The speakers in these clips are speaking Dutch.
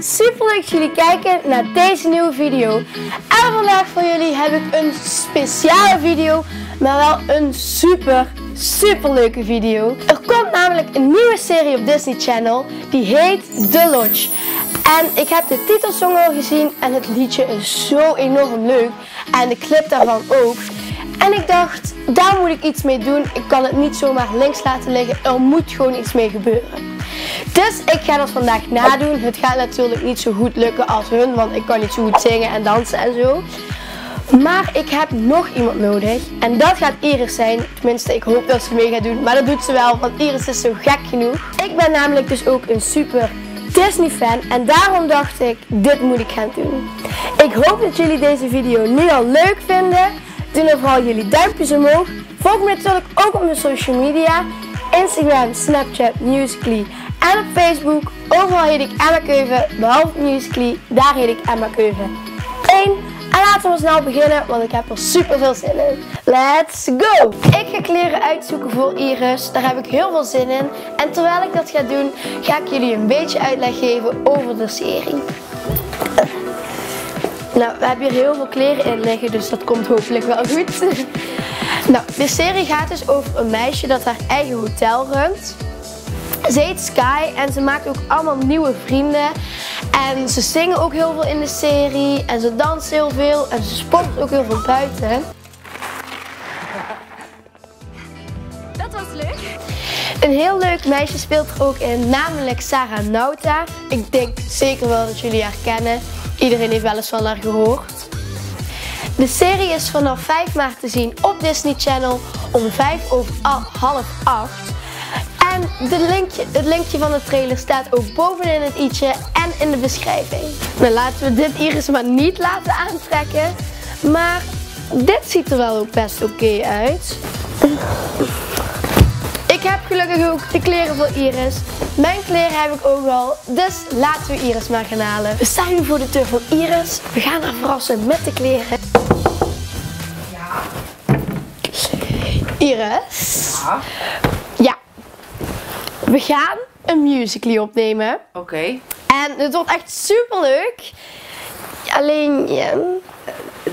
Super leuk dat jullie kijken naar deze nieuwe video. En vandaag voor jullie heb ik een speciale video, maar wel een super, super leuke video. Er komt namelijk een nieuwe serie op Disney Channel, die heet The Lodge. En ik heb de titelsong al gezien en het liedje is zo enorm leuk. En de clip daarvan ook. En ik dacht, daar moet ik iets mee doen. Ik kan het niet zomaar links laten liggen. Er moet gewoon iets mee gebeuren. Dus ik ga dat vandaag nadoen. Het gaat natuurlijk niet zo goed lukken als hun, want ik kan niet zo goed zingen en dansen en zo. Maar ik heb nog iemand nodig. En dat gaat Iris zijn. Tenminste, ik hoop dat ze mee gaat doen. Maar dat doet ze wel, want Iris is zo gek genoeg. Ik ben namelijk dus ook een super Disney fan. En daarom dacht ik, dit moet ik gaan doen. Ik hoop dat jullie deze video nu al leuk vinden. Doe dan vooral jullie duimpjes omhoog. Volg me natuurlijk ook op mijn social media. Instagram, Snapchat, Musical.ly en op Facebook. Overal heet ik Emma Keuven, behalve Musical.ly, daar heet ik Emma Keuven 1. En laten we snel beginnen, want ik heb er super veel zin in. Let's go! Ik ga kleren uitzoeken voor Iris, daar heb ik heel veel zin in. En terwijl ik dat ga doen, ga ik jullie een beetje uitleg geven over de serie. Nou, we hebben hier heel veel kleren in liggen, dus dat komt hopelijk wel goed. Nou, de serie gaat dus over een meisje dat haar eigen hotel runt. Ze heet Sky en ze maakt ook allemaal nieuwe vrienden. En ze zingen ook heel veel in de serie. En ze dansen heel veel. En ze sport ook heel veel buiten. Dat was leuk. Een heel leuk meisje speelt er ook in, namelijk Sarah Nauta. Ik denk zeker wel dat jullie haar kennen. Iedereen heeft wel eens van haar gehoord. De serie is vanaf 5 maart te zien op Disney Channel om 5 over half 8. En de linkje, het linkje van de trailer staat ook bovenin het i'tje en in de beschrijving. Nou laten we dit Iris maar niet laten aantrekken. Maar dit ziet er wel ook best oké uit. Ik heb gelukkig ook de kleren voor Iris. Mijn kleren heb ik ook al, dus laten we Iris maar gaan halen. We staan nu voor de deur van Iris. We gaan haar verrassen met de kleren. Iris. Ja. Ja. We gaan een musical opnemen. Oké. En het wordt echt super leuk. Alleen, ja,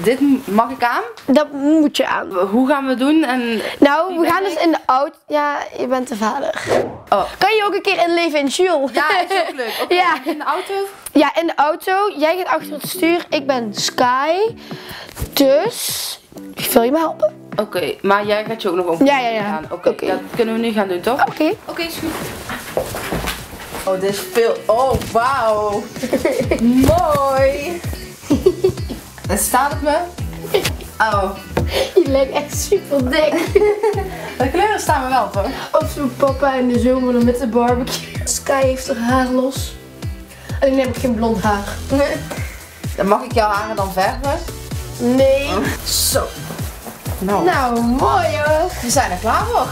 Dit mag ik aan? dat moet je aan. Hoe gaan we doen? En... Nou, we gaan dus in de auto. Ja, je bent de vader. Oh. Kan je ook een keer inleven in Jules? Ja, is ook leuk. Oké, Ja. In de auto? Ja, in de auto. Jij gaat achter het stuur. Ik ben Sky. Dus, wil je me helpen? Oké, maar jij gaat je ook nog om. Ja, ja, ja. aan. Oké, dat kunnen we nu gaan doen, toch? Oké. Oké, is goed. Oh, dit is veel. Oh, wauw. Mooi. En staat het me? Oh, Je lijkt echt super dik. de kleuren staan me wel, toch? Op zo'n papa in de zomer met de barbecue. Sky heeft haar haar los. Alleen heb ik geen blond haar. Dan mag ik jouw haren dan verven? Nee. Zo. Nou, Nou, mooi hoor. we zijn er klaar voor.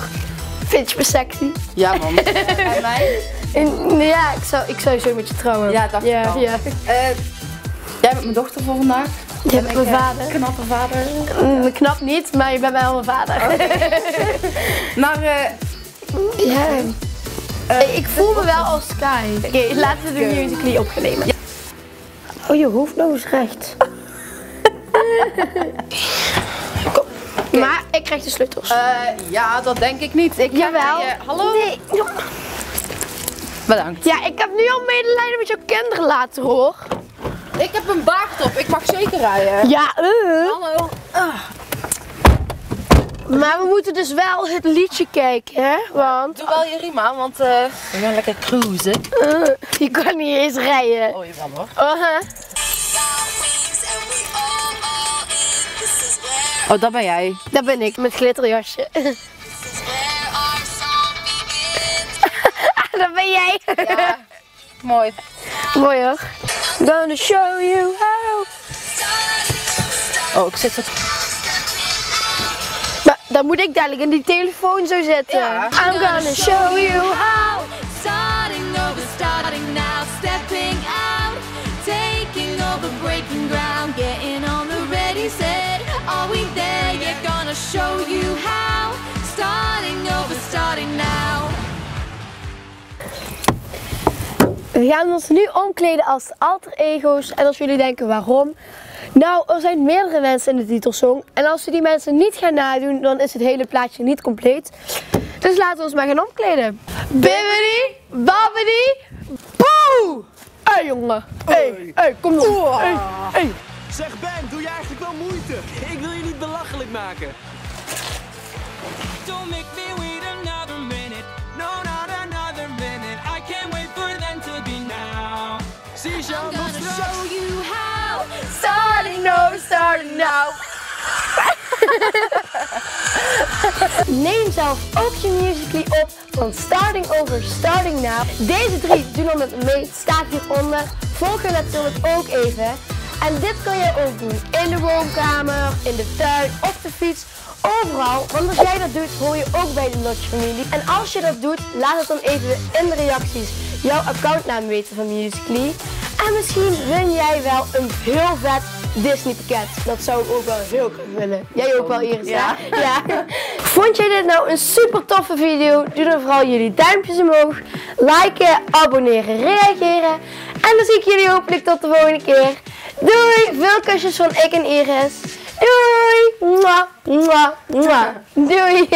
Vind je me sexy? Ja, man. en mij? En, ja, ik zou, ik zou zo met je trouwen. Ja, dacht ja, ik al. Ja, Eh, jij bent mijn dochter voor vandaag. Je bent mijn eh, vader. Knappe vader. Mm, knap niet, maar je bent wel mijn vader. Maar, eh, Ja. Eh, ik voel me wel als Sky. Oké, laten we de Oké. musical.ly opnemen. Oh, je hoofd nou eens recht. Maar ik krijg de sleutels. eh, ja, dat denk ik niet. Ik Jawel. bij je- hallo? Nee. Bedankt. Ja, ik heb nu al medelijden met jouw kinderen laten hoor. Ik heb een baard op. Ik mag zeker rijden. Ja, eh. Hallo. Maar we moeten dus wel het liedje kijken, hè? Want Doe wel je riem aan, want eh, we gaan lekker cruisen. je kan niet eens rijden. Oh, jawel hoor. Oh, hè? Oh, dat ben jij. Dat ben ik, met glitterjasje. dat ben jij. Ja. Mooi. Mooi hoor. I'm gonna show you how. Oh, ik zit zo... Maar dan moet ik dadelijk in die telefoon zo zitten. Ja. I'm gonna show you how. Starting over, starting now, stepping out, taking over, breaking ground, getting We gaan ons nu omkleden als alter ego's. En als jullie denken waarom. Nou, er zijn meerdere mensen in de titelsong. En als we die mensen niet gaan nadoen, dan is het hele plaatje niet compleet. Dus laten we ons maar gaan omkleden. Bibbidi, babbidi, boe! Hé hey, jongen. Hé, hey, hey, kom op. Hey, hey. Zeg Ben, doe je eigenlijk wel moeite? Ik wil je niet belachelijk maken. Don't make I'm gonna show you how. Starting now, starting now. Neem zelf ook je musically op van Starting Over, Starting Now. Deze drie doen dan met me mee, het staat hieronder. Volg je natuurlijk ook even. En dit kun je ook doen in de woonkamer, in de tuin, op de fiets, overal. Want als jij dat doet, hoor je ook bij de Lodge familie. En als je dat doet, laat het dan even in de reacties jouw accountnaam weten van Musically. En misschien win jij wel een heel vet Disney pakket. Dat zou ik ook wel heel graag willen. Jij ook wel Iris, Ja. hè? ja. Vond jij dit nou een super toffe video? Doe dan vooral jullie duimpjes omhoog. Liken, abonneren, reageren. En dan zie ik jullie hopelijk tot de volgende keer. Doei! Veel kusjes van ik en Iris. Doei! Mwah, mwah, mwah. Doei!